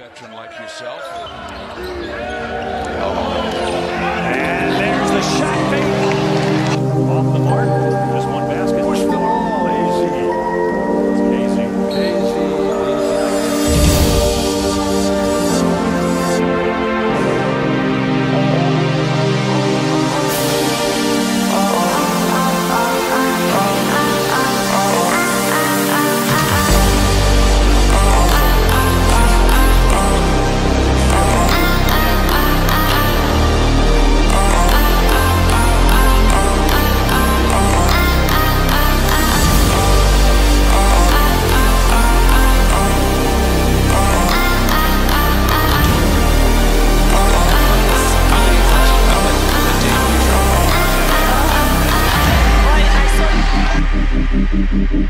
veteran like yourself. And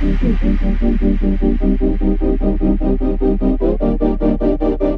Thank you.